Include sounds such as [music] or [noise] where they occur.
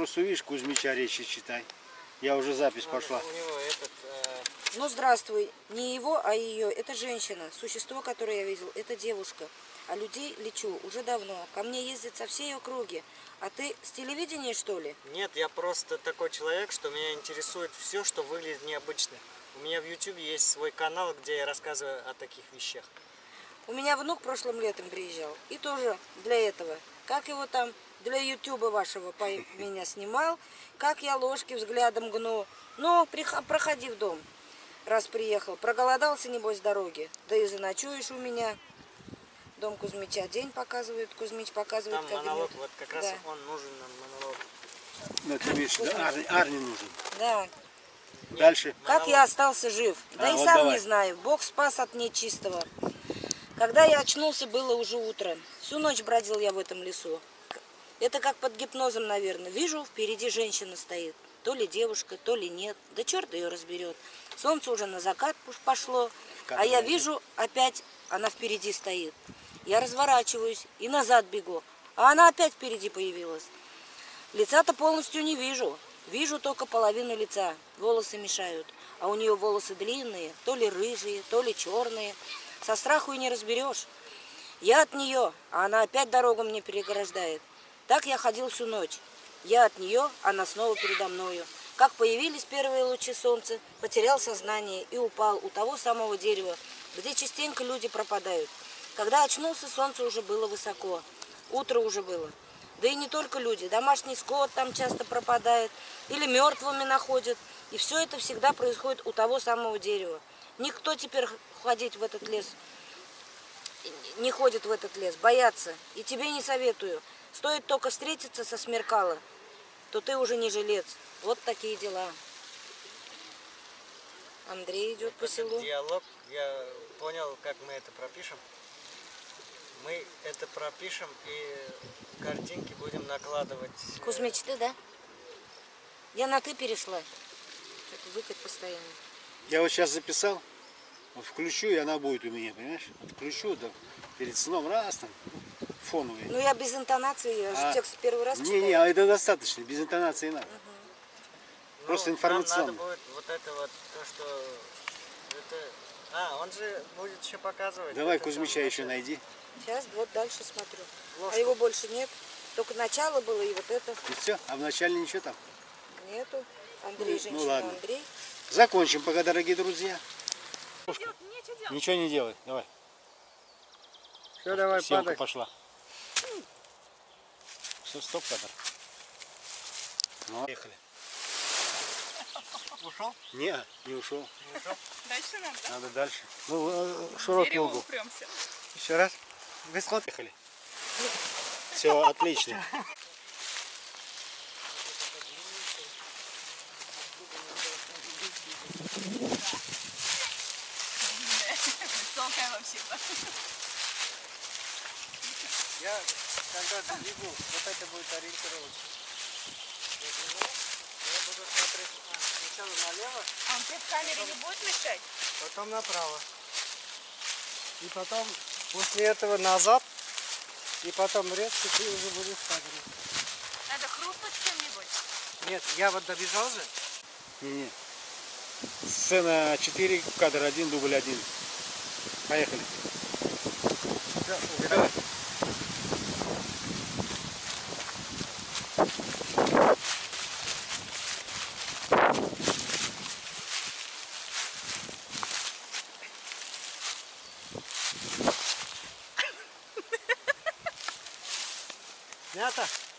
просто увидишь Кузьмича речи читай. Я уже запись пошла. У него этот... э, Ну, здравствуй. Не его, а ее. Это женщина. Существо, которое я видел, это девушка. А людей лечу уже давно. Ко мне ездят со всей округи. А ты с телевидения, что ли? Нет, я просто такой человек, что меня интересует все, что выглядит необычно. У меня в YouTube есть свой канал, где я рассказываю о таких вещах. У меня внук прошлым летом приезжал. И тоже для этого. Как его там для ютуба вашего по- меня снимал. Как я ложки взглядом гну. Ну, проходи в дом. Раз приехал. Проголодался, небось, с дороги. Да и заночуешь у меня. Дом Кузьмича. День показывает. Кузьмич показывает Там кабинет. монолог, вот как раз Да. он нужен нам монолог. Ну, ты видишь, да, Арни, Арни нужен. Да. Дальше. Как я остался жив? Да А, и вот сам давай. не знаю. Бог спас от нечистого. Когда я очнулся, было уже утро. Всю ночь бродил я в этом лесу. Это как под гипнозом, наверное. Вижу, впереди женщина стоит. То ли девушка, то ли нет. Да черт ее разберет. Солнце уже на закат пошло. А я вижу, опять она впереди стоит. Я разворачиваюсь и назад бегу. А она опять впереди появилась. Лица-то полностью не вижу. Вижу только половину лица. Волосы мешают. А у нее волосы длинные, то ли рыжие, то ли черные. Со страху и не разберешь. Я от нее, а она опять дорогу мне переграждает. Так я ходил всю ночь. Я от нее, она снова передо мною. Как появились первые лучи солнца, потерял сознание и упал у того самого дерева, где частенько люди пропадают. Когда очнулся, солнце уже было высоко. Утро уже было. Да и не только люди. Домашний скот там часто пропадает. Или мертвыми находят. И все это всегда происходит у того самого дерева. Никто теперь ходить в этот лес не ходит в этот лес, боятся. И тебе не советую. Стоит только встретиться со смеркала, то ты уже не жилец. Вот такие дела. Андрей идет по селу. диалог, я понял, как мы это пропишем. Мы это пропишем и картинки будем накладывать. Кузьмич, ты, да? Я на ты перешла. Что-то выкат постоянно. Я вот сейчас записал. Вот включу, и она будет у меня, понимаешь? Вот включу, да, перед сном раз там, фоновый. Ну я без интонации, я же А, текст первый раз читаю. Не-не, а это достаточно, без интонации надо. ну, просто нам информационно. надо будет вот это вот, то, что... Это... А, он же будет еще показывать. Давай Это Кузьмича там еще это- найди. Сейчас вот дальше смотрю. Ложку. А его больше нет. Только начало было и вот это И все, а вначале ничего там. нету. Андрей, Ну, женщина ладно. Андрей. Закончим пока, дорогие друзья. Ничего не делай, давай. Все, давай, Съемка падай. пошла. Все, стоп кадр. Ну, поехали. Ушел? Не, не ушел. Дальше надо, да? Надо дальше. Ну, э, широкий Дерево угол. упремся. Еще раз. Вы смотрели? Все, отлично. Я когда бегу, вот это будет ориентировочно. Я бегу, я буду смотреть сначала налево, А он тебе в камере не будет мешать? потом направо. И потом после этого назад, и потом резко ты уже будешь в кадре. Надо хрустнуть чем-нибудь. Нет, я вот добежал же. Не-не. Сцена 4, кадр 1, дубль 1. Поехали. [laughs] 皆さん。